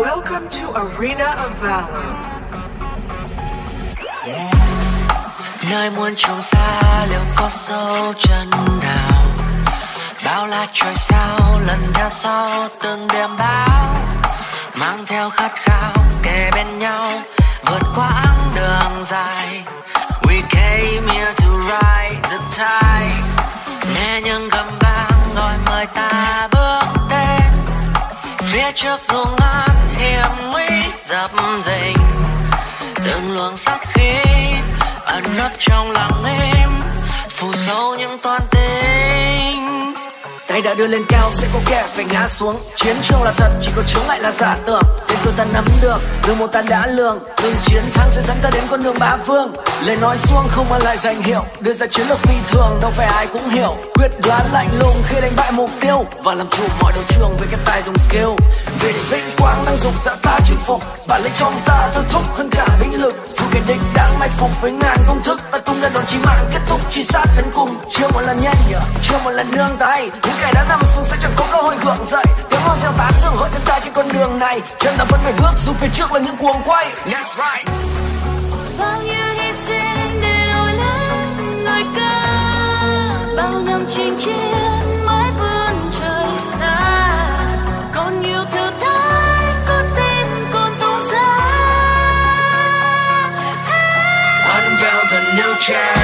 Welcome to Arena of Valor. Yeah. Nơi muôn trùng xa liệu có sâu chân nào Bao la trời sao lần theo sau từng đêm bão. Mang theo khát khao kề bên nhau, Vượt quãng đường dài We came here to ride the tide Nghe những gầm vang gọi mời ta bước Phía trước dung ngát hiểm nguy, dập dình từng luồng sắc khí ẩn nấp trong lặng im, phủ sâu những toan tính tay đã đưa lên cao, sẽ có kẻ phải ngã xuống. Chiến trường là thật, chỉ có chống lại là giả tưởng. Tên tôi ta nắm được, đường một ta đã lường. Từng chiến thắng sẽ dẫn ta đến con đường bá vương. Lời nói xuông không mang lại danh hiệu, đưa ra chiến lược phi thường, đâu phải ai cũng hiểu. Quyết đoán lạnh lùng khi đánh bại mục tiêu, và làm chủ mọi đấu trường với cái tài dùng skill. Vì vinh quang đang dục dạ ta chinh phục bản lĩnh trong ta thôi thúc hơn cả vĩnh lực. Dù kẻ địch đang mai phục với ngàn công thức ta đòn chí mạng, kết thúc truy sát đến cùng. Chưa một lần nhanh chưa một lần nương tay. Những kẻ đã nằm xuống sẽ chẳng có cơ hội gượng dậy. Tiếng hoa gieo tán thường hội chúng ta trên con đường này. Chân ta vẫn phải bước, dù phía trước là những cuồng quay. That's right. Bao nhiêu hy sinh để đổi lấy người ca bao năm chinh chiến the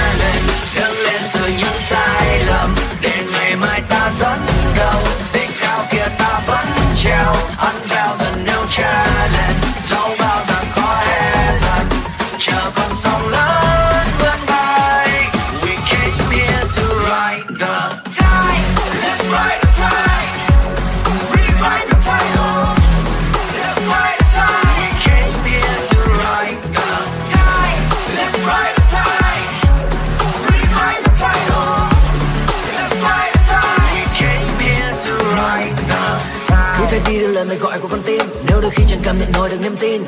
chẳng cảm nhận nổi được niềm tin.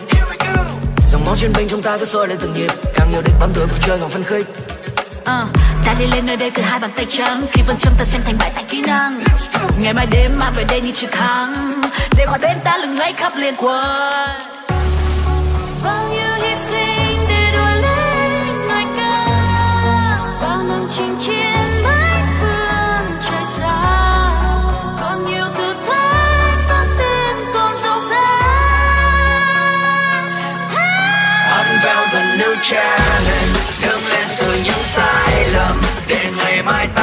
Dòng máu trên bênh trong ta cứ sôi lên từng nhịp. Càng nhiều địch bám đuổi cuộc chơi càng phấn khích. Uh, ta đi lên nơi đây từ hai bàn tay trắng. Khi vân châm ta xem thành bại tại kỹ năng. Ngày mai đêm mang về đây như chiến thắng để khỏi tên ta lừng lẫy khắp liên quân. Bao nhiêu hy sinh. Để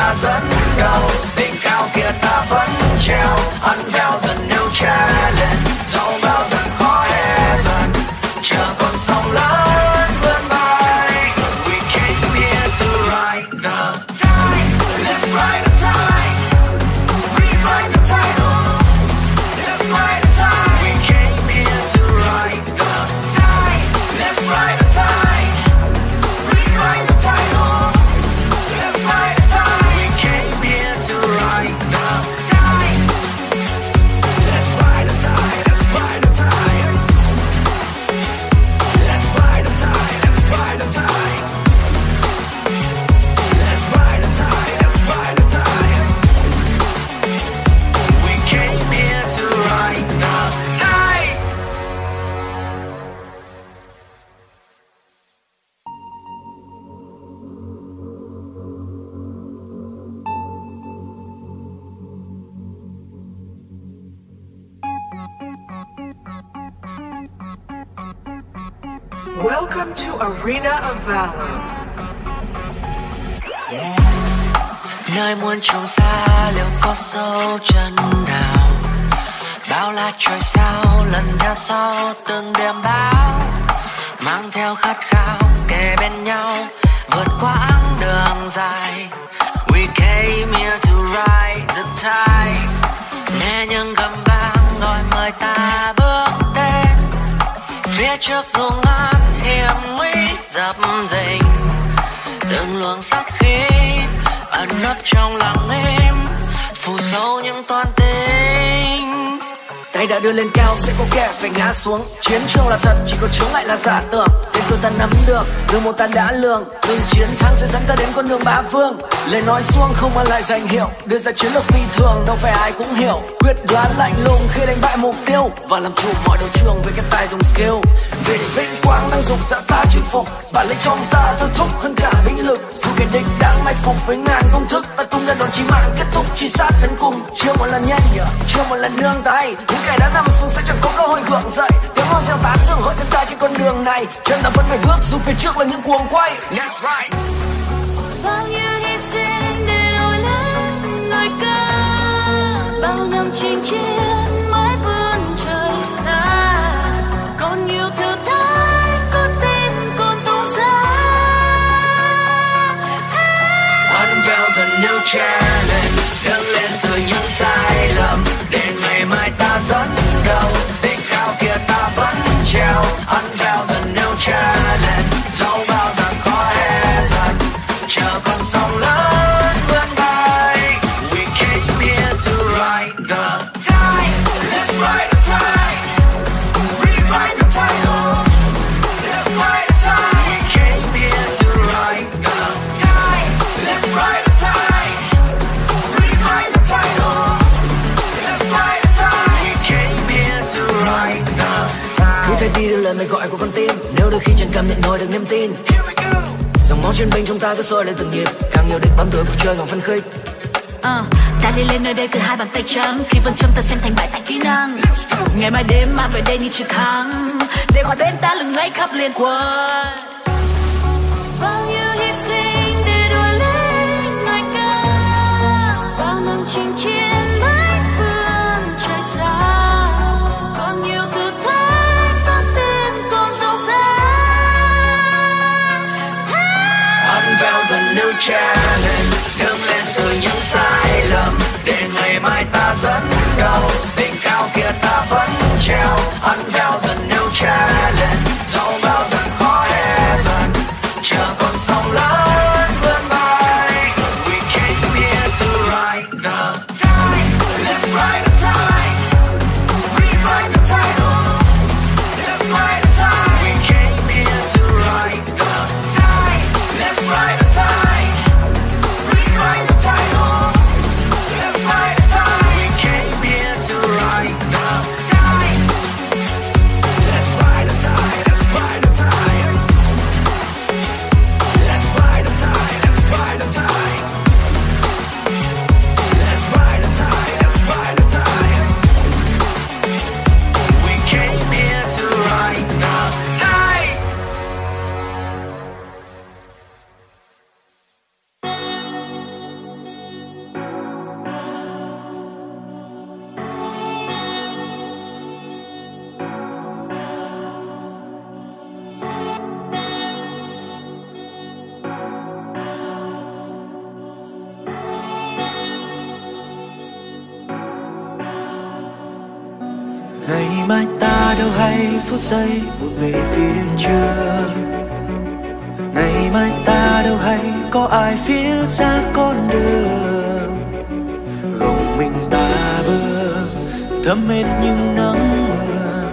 Welcome to Arena of Valor. Yeah. Nơi muôn trùng xa liệu có sâu chân nào Bao la trời sao lần theo sau từng đêm bão. Mang theo khát khao kề bên nhau, Vượt quãng đường dài We came here to ride the tide Nghe những gầm vang gọi mời ta bước đến Phía trước dù ngang hiểm nguy dập dềnh. Từng luồng sắc khí ẩn nấp trong lòng em, phủ sâu những toan tính. Tay đã đưa lên cao, sẽ có kẻ phải ngã xuống. Chiến trường là thật, chỉ có chống lại là giả tưởng. Tên tôi ta nắm được, đường một ta đã lường. Từng chiến thắng sẽ dẫn ta đến con đường bá vương. Lời nói xuông không mang lại danh hiệu, đưa ra chiến lược phi thường, đâu phải ai cũng hiểu. Quyết đoán lạnh lùng khi đánh bại mục tiêu, và làm chủ mọi đấu trường với cái tài dùng skill vì vinh quang đang dục dã ta chinh phục bản lĩnh trong ta thôi thúc hơn cả vĩnh lực dù kẻ địch đang mai phục với ngàn công thức ta tung ra đòn chí mạng kết thúc truy sát đến cùng. Chưa một lần nhanh chưa một lần nương tay. Những kẻ đã nằm xuống sẽ chẳng có cơ hội gượng dậy. Tiếng hoa gieo tán thường hơn thân ta trên con đường này. Chân ta vẫn phải bước dù phía trước là những cuồng quay. That's right. The tim nếu đôi khi chẳng cảm nhận nổi được niềm tin. Dòng máu trên binh trong ta cứ sôi lên từng nhịp càng nhiều địch bám đuổi cuộc chơi càng phân khích. Uh, ta đi lên nơi đây từ hai bàn tay trắng. Khi vân châm ta xem thành bại tại kỹ năng. Ngày mai đêm mang về đây như chiến thắng. Để khỏi tên ta lừng lấy khắp liên quân. Bao nhiêu challenge ngày mai ta đâu hay phút giây buồn về phía trước. Ngày mai ta đâu hay có ai phía xa con đường. Không mình ta bước, thấm hết những nắng mưa.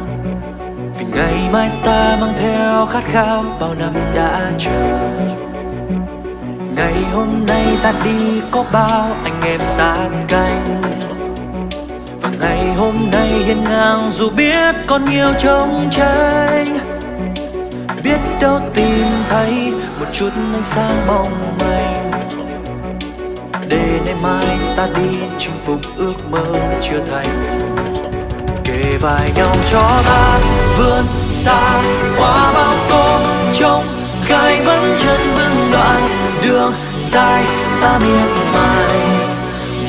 Vì ngày mai ta mang theo khát khao bao năm đã chờ ngày hôm nay ta đi có bao anh em sát cánh ngày hôm nay hiên ngang, dù biết còn nhiều trông tranh biết đâu tìm thấy một chút ánh sáng mong manh. Để ngày mai ta đi chinh phục ước mơ chưa thành. Kề vai nhau cho ta vươn xa qua bao tô trong gai vẫn chân vững đoạn, đường dài ta miệt mài.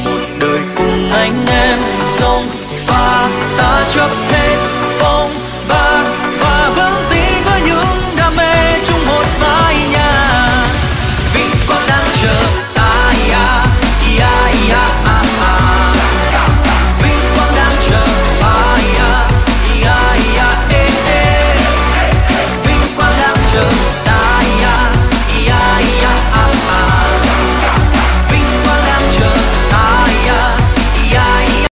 Một đời cùng anh em 中化打着氣。